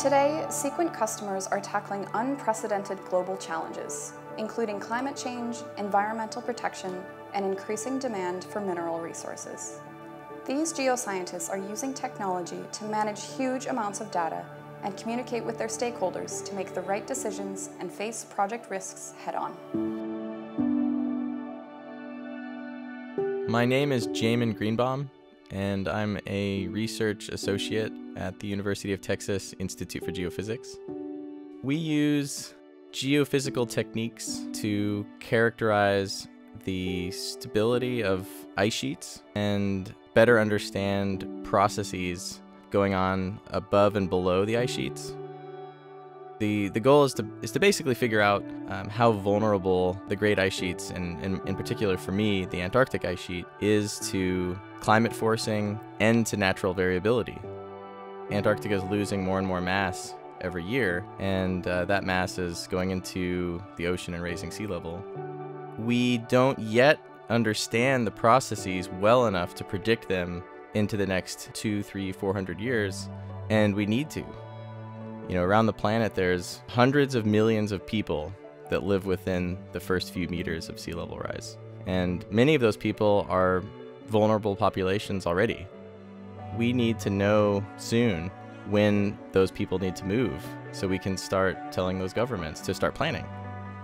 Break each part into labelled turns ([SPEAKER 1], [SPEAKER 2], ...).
[SPEAKER 1] Today, Seequent customers are tackling unprecedented global challenges, including climate change, environmental protection, and increasing demand for mineral resources. These geoscientists are using technology to manage huge amounts of data and communicate with their stakeholders to make the right decisions and face project risks head on.
[SPEAKER 2] My name is Jamin Greenbaum, and I'm a research associate at the University of Texas Institute for Geophysics. We use geophysical techniques to characterize the stability of ice sheets and better understand processes going on above and below the ice sheets. The, the goal is to, is to basically figure out um, how vulnerable the great ice sheets, and, and in particular for me, the Antarctic ice sheet, is to climate forcing and to natural variability. Antarctica is losing more and more mass every year, and uh, that mass is going into the ocean and raising sea level. We don't yet understand the processes well enough to predict them into the next two, three, four hundred years, and we need to. You know, around the planet, there's hundreds of millions of people that live within the first few meters of sea level rise. And many of those people are vulnerable populations already. We need to know soon when those people need to move so we can start telling those governments to start planning.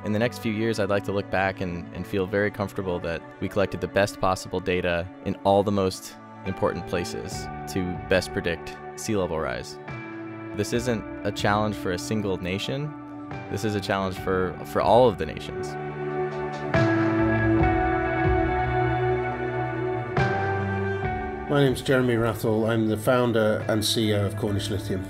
[SPEAKER 2] In the next few years, I'd like to look back and, and feel very comfortable that we collected the best possible data in all the most important places to best predict sea level rise. This isn't a challenge for a single nation. This is a challenge for, for all of the nations.
[SPEAKER 3] My name is Jeremy Wrathall. I'm the founder and CEO of Cornish Lithium.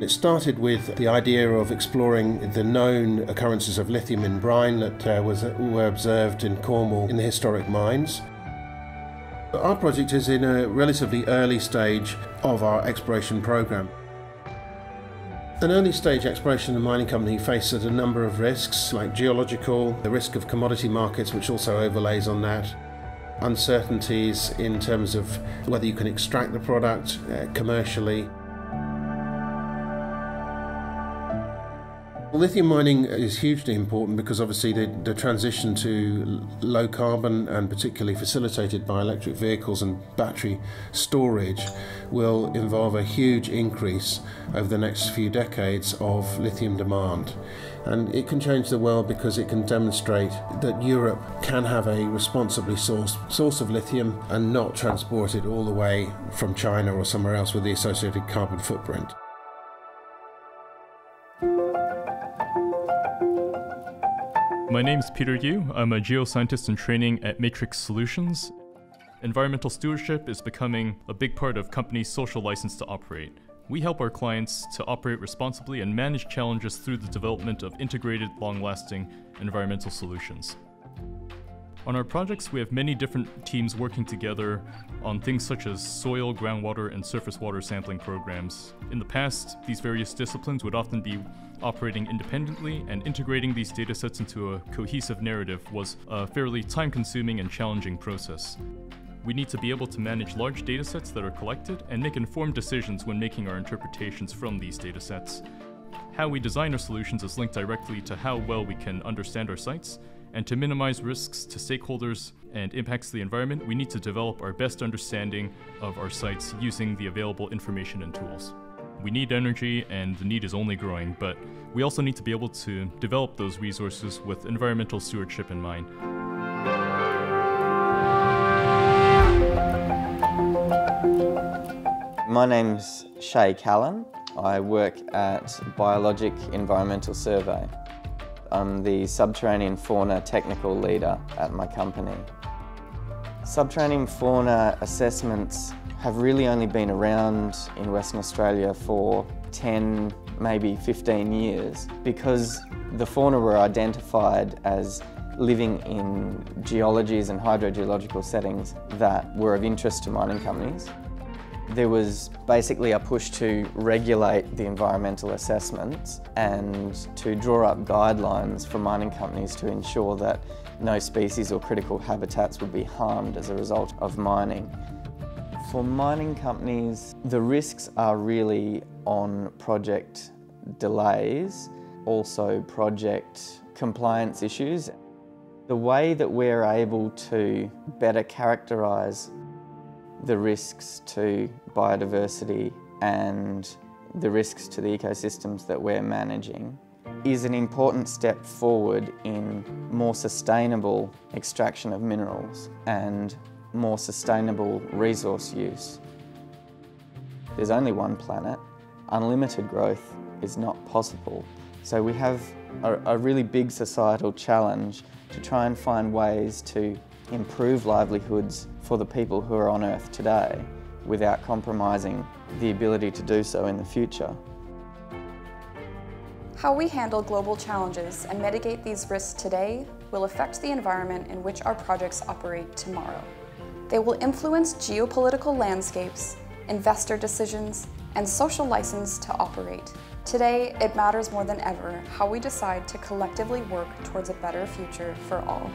[SPEAKER 3] It started with the idea of exploring the known occurrences of lithium in brine that uh, was, were observed in Cornwall in the historic mines. Our project is in a relatively early stage of our exploration program. An early stage exploration and mining company faces a number of risks like geological, the risk of commodity markets which also overlays on that, uncertainties in terms of whether you can extract the product uh, commercially. Lithium mining is hugely important because obviously the, the transition to low carbon and particularly facilitated by electric vehicles and battery storage will involve a huge increase over the next few decades of lithium demand. And it can change the world because it can demonstrate that Europe can have a responsibly sourced source of lithium and not transport it all the way from China or somewhere else with the associated carbon footprint.
[SPEAKER 4] My name is Peter Yu. I'm a geoscientist in training at Matrix Solutions. Environmental stewardship is becoming a big part of companies' social license to operate. We help our clients to operate responsibly and manage challenges through the development of integrated, long-lasting environmental solutions. On our projects, we have many different teams working together on things such as soil, groundwater, and surface water sampling programs. In the past, these various disciplines would often be operating independently, and integrating these datasets into a cohesive narrative was a fairly time-consuming and challenging process. We need to be able to manage large datasets that are collected and make informed decisions when making our interpretations from these datasets. How we design our solutions is linked directly to how well we can understand our sites and to minimize risks to stakeholders and impacts to the environment, we need to develop our best understanding of our sites using the available information and tools. We need energy, and the need is only growing, but we also need to be able to develop those resources with environmental stewardship in mind.
[SPEAKER 5] My name's Shay Callan. I work at Biologic Environmental Survey. I'm the subterranean fauna technical leader at my company. Subterranean fauna assessments have really only been around in Western Australia for 10, maybe 15 years because the fauna were identified as living in geologies and hydrogeological settings that were of interest to mining companies. There was basically a push to regulate the environmental assessments and to draw up guidelines for mining companies to ensure that no species or critical habitats would be harmed as a result of mining. For mining companies, the risks are really on project delays, also project compliance issues. The way that we're able to better characterise the risks to biodiversity and the risks to the ecosystems that we're managing is an important step forward in more sustainable extraction of minerals and more sustainable resource use. There's only one planet. Unlimited growth is not possible. So we have a, a really big societal challenge to try and find ways to improve livelihoods for the people who are on Earth today without compromising the ability to do so in the future.
[SPEAKER 1] How we handle global challenges and mitigate these risks today will affect the environment in which our projects operate tomorrow. They will influence geopolitical landscapes, investor decisions, and social license to operate. Today, it matters more than ever how we decide to collectively work towards a better future for all.